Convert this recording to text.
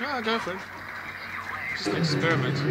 Yeah, go for it. Just an experiment.